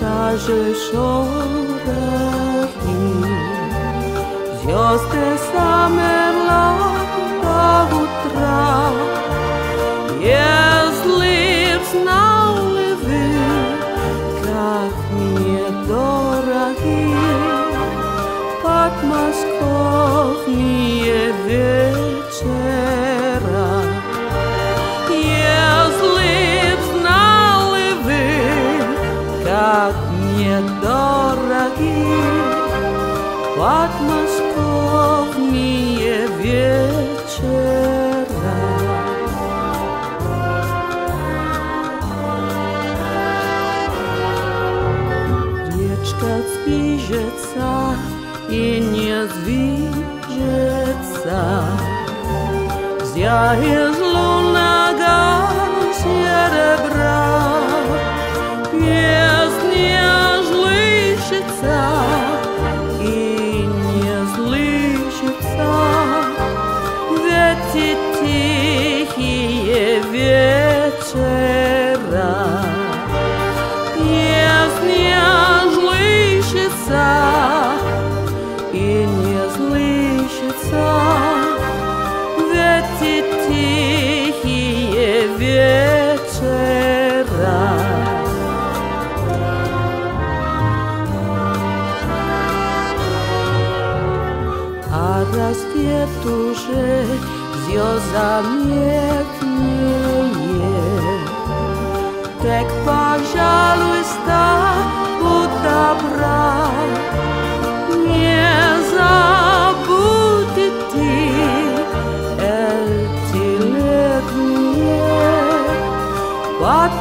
даже шорохи. Звезды замерла до утра. Если б знали вы, как мне дороги мне дороги подмосковные вечера. Речка движется и не движется. Вся из лунного серебра Песня слышится и не слышится в эти тихие вечера. А рассвет уже звезд заметнее. Так,